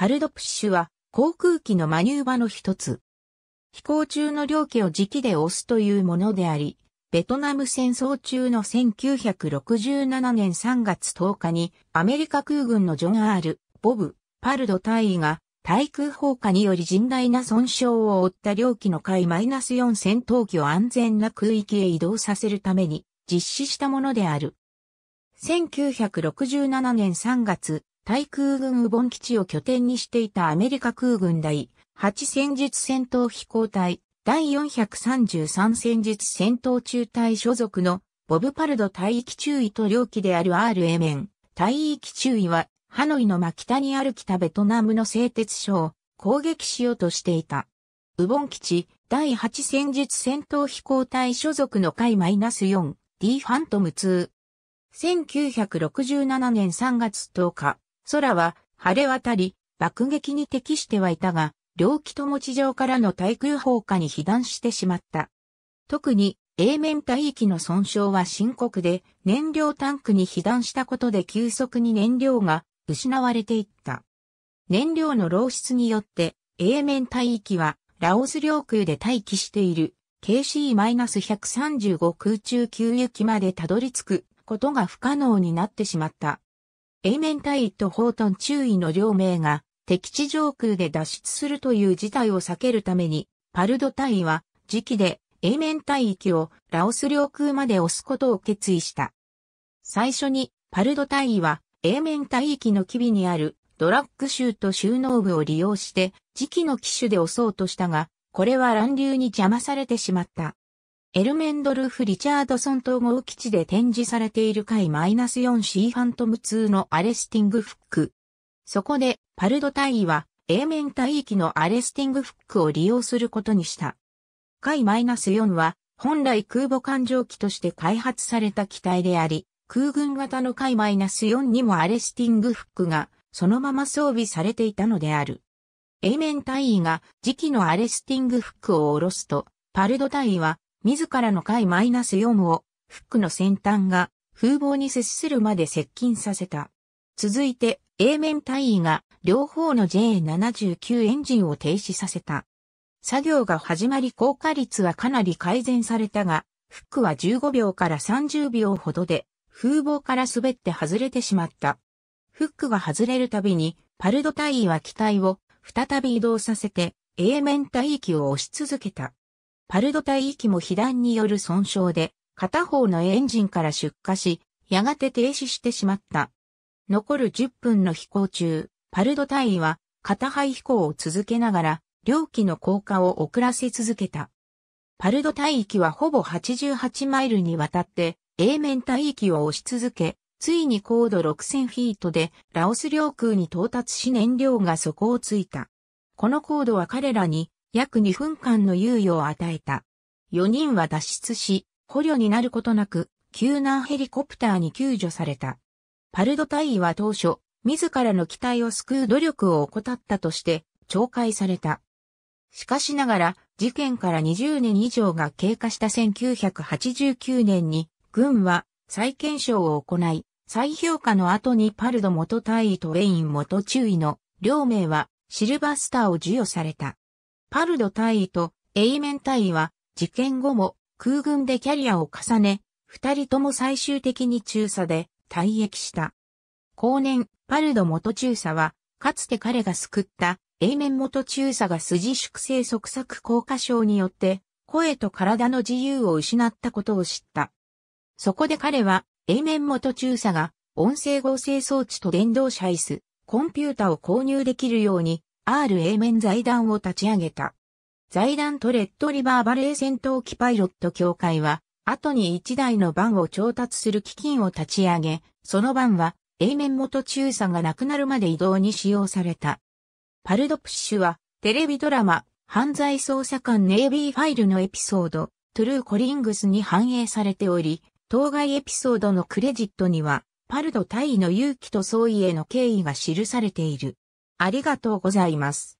パルドプッシュは航空機のマニューバの一つ。飛行中の両機を直で押すというものであり、ベトナム戦争中の1967年3月10日にアメリカ空軍のジョン・アール、ボブ、パルド大尉が対空砲火により甚大な損傷を負った両機の海 -4 戦闘機を安全な空域へ移動させるために実施したものである。1967年3月、対空軍ウボン基地を拠点にしていたアメリカ空軍第8戦術戦闘飛行隊第433戦術戦闘中隊所属のボブパルド大域中尉と両機である RA 面。大域中尉はハノイの真北にある北ベトナムの製鉄所を攻撃しようとしていた。ウボン基地第8戦術戦闘飛行隊所属の海 -4D ファントム2。1967年3月10日、空は晴れ渡り、爆撃に適してはいたが、両機とも地上からの対空砲火に被弾してしまった。特に A 面帯域の損傷は深刻で、燃料タンクに被弾したことで急速に燃料が失われていった。燃料の漏出によって A 面帯域はラオス領空で待機している KC-135 空中給油機までたどり着くことが不可能になってしまった。A 面帯域とホートン注意の両名が敵地上空で脱出するという事態を避けるために、パルド隊は、時期で、A 面隊域をラオス領空まで押すことを決意した。最初に、パルド隊は、A 面隊域の機微にあるドラッグシュート収納部を利用して、時期の機種で押そうとしたが、これは乱流に邪魔されてしまった。エルメンドルフ・リチャードソン統合基地で展示されている回 -4C ファントム2のアレスティングフック。そこで、パルド大尉は、A 面帯域のアレスティングフックを利用することにした。海 -4 は、本来空母艦上機として開発された機体であり、空軍型の海 -4 にもアレスティングフックが、そのまま装備されていたのである。A 面隊尉が時期のアレスティングフックを下ろすと、パルド大尉は自らの海 -4 をフックの先端が風防に接するまで接近させた。続いて A 面隊尉が両方の J79 エンジンを停止させた。作業が始まり効果率はかなり改善されたが、フックは15秒から30秒ほどで風貌から滑って外れてしまった。フックが外れるたびにパルド隊尉は機体を再び移動させて A 面帯域を押し続けた。パルド帯域も被弾による損傷で片方のエンジンから出火し、やがて停止してしまった。残る10分の飛行中、パルド隊員は片肺飛行を続けながら、両機の降下を遅らせ続けた。パルド帯域はほぼ88マイルにわたって A 面帯域を押し続け、ついに高度6000フィートでラオス領空に到達し燃料が底をついた。この高度は彼らに約2分間の猶予を与えた。4人は脱出し、捕虜になることなく、救難ヘリコプターに救助された。パルド大尉は当初、自らの機体を救う努力を怠ったとして、懲戒された。しかしながら、事件から20年以上が経過した1989年に、軍は再検証を行い、再評価の後にパルド元大尉とウェイン元中尉の両名はシルバースターを授与された。パルド大尉とエイメン大尉は事件後も空軍でキャリアを重ね、二人とも最終的に中佐で退役した。後年、パルド元中佐は、かつて彼が救った、永面元中佐が筋粛性側索硬化症によって、声と体の自由を失ったことを知った。そこで彼は、永面元中佐が、音声合成装置と電動車椅子、コンピュータを購入できるように、R 永面財団を立ち上げた。財団とレッドリバーバレー戦闘機パイロット協会は、後に一台のバンを調達する基金を立ち上げ、そのバンは、A 面元中佐が亡くなるまで移動に使用された。パルドプッシュは、テレビドラマ、犯罪捜査官ネイビーファイルのエピソード、トゥルーコリングスに反映されており、当該エピソードのクレジットには、パルド大尉の勇気と総意への敬意が記されている。ありがとうございます。